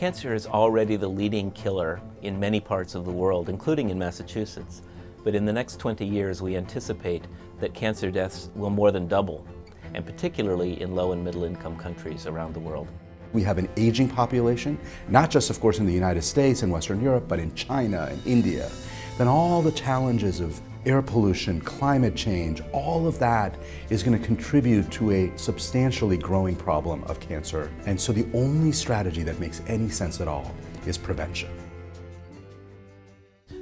Cancer is already the leading killer in many parts of the world, including in Massachusetts. But in the next 20 years, we anticipate that cancer deaths will more than double, and particularly in low and middle income countries around the world. We have an aging population, not just, of course, in the United States and Western Europe, but in China and India. Then all the challenges of air pollution, climate change, all of that is going to contribute to a substantially growing problem of cancer. And so the only strategy that makes any sense at all is prevention.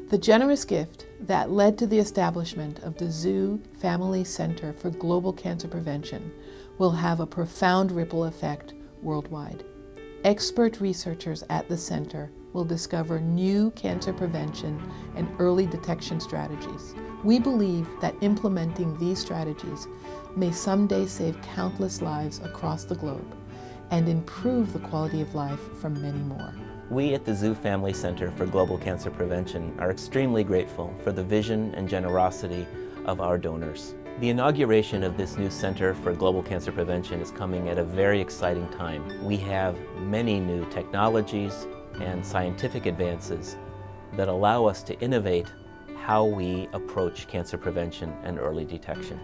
The generous gift that led to the establishment of the Zhu Family Center for Global Cancer Prevention will have a profound ripple effect worldwide. Expert researchers at the center will discover new cancer prevention and early detection strategies. We believe that implementing these strategies may someday save countless lives across the globe and improve the quality of life for many more. We at the Zhu Family Center for Global Cancer Prevention are extremely grateful for the vision and generosity of our donors. The inauguration of this new Center for Global Cancer Prevention is coming at a very exciting time. We have many new technologies and scientific advances that allow us to innovate how we approach cancer prevention and early detection.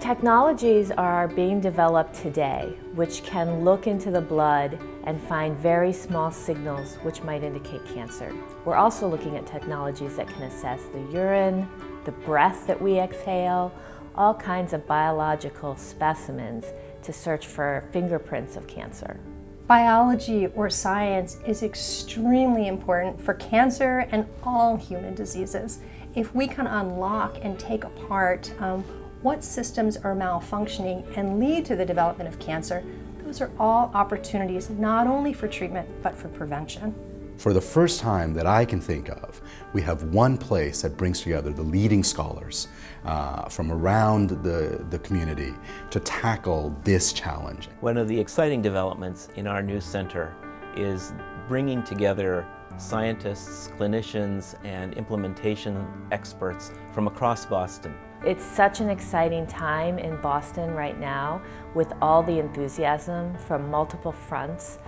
Technologies are being developed today which can look into the blood and find very small signals which might indicate cancer. We're also looking at technologies that can assess the urine, the breath that we exhale, all kinds of biological specimens to search for fingerprints of cancer. Biology or science is extremely important for cancer and all human diseases. If we can unlock and take apart um, what systems are malfunctioning and lead to the development of cancer, those are all opportunities not only for treatment but for prevention. For the first time that I can think of, we have one place that brings together the leading scholars uh, from around the, the community to tackle this challenge. One of the exciting developments in our new center is bringing together scientists, clinicians, and implementation experts from across Boston. It's such an exciting time in Boston right now with all the enthusiasm from multiple fronts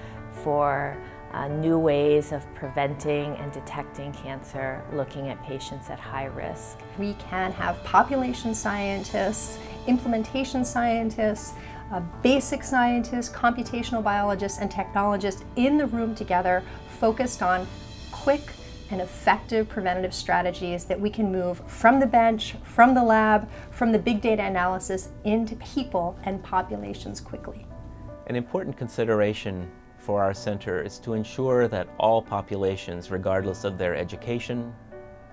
for uh, new ways of preventing and detecting cancer, looking at patients at high risk. We can have population scientists, implementation scientists, uh, basic scientists, computational biologists, and technologists in the room together focused on quick and effective preventative strategies that we can move from the bench, from the lab, from the big data analysis into people and populations quickly. An important consideration for our center is to ensure that all populations, regardless of their education,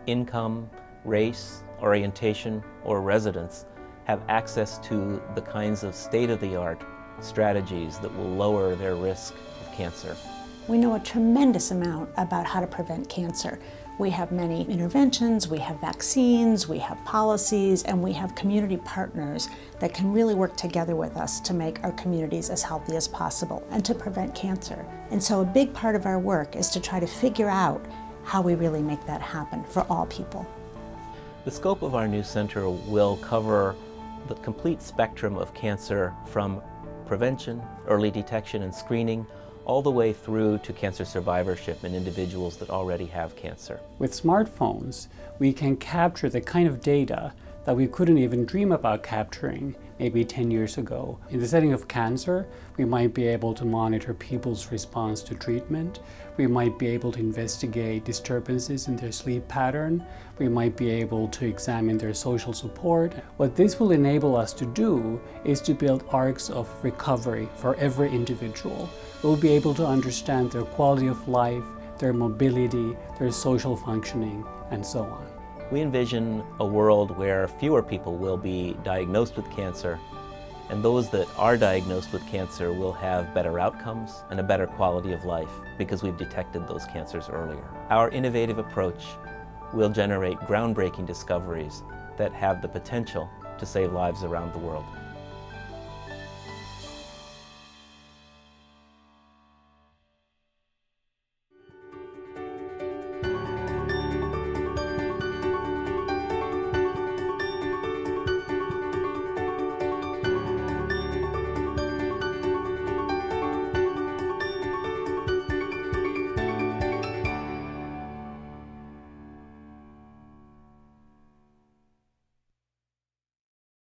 income, race, orientation, or residence, have access to the kinds of state-of-the-art strategies that will lower their risk of cancer. We know a tremendous amount about how to prevent cancer. We have many interventions, we have vaccines, we have policies, and we have community partners that can really work together with us to make our communities as healthy as possible and to prevent cancer. And so a big part of our work is to try to figure out how we really make that happen for all people. The scope of our new center will cover the complete spectrum of cancer from prevention, early detection and screening, all the way through to cancer survivorship in individuals that already have cancer. With smartphones, we can capture the kind of data that we couldn't even dream about capturing maybe 10 years ago. In the setting of cancer, we might be able to monitor people's response to treatment. We might be able to investigate disturbances in their sleep pattern. We might be able to examine their social support. What this will enable us to do is to build arcs of recovery for every individual. We'll be able to understand their quality of life, their mobility, their social functioning, and so on. We envision a world where fewer people will be diagnosed with cancer and those that are diagnosed with cancer will have better outcomes and a better quality of life because we've detected those cancers earlier. Our innovative approach will generate groundbreaking discoveries that have the potential to save lives around the world.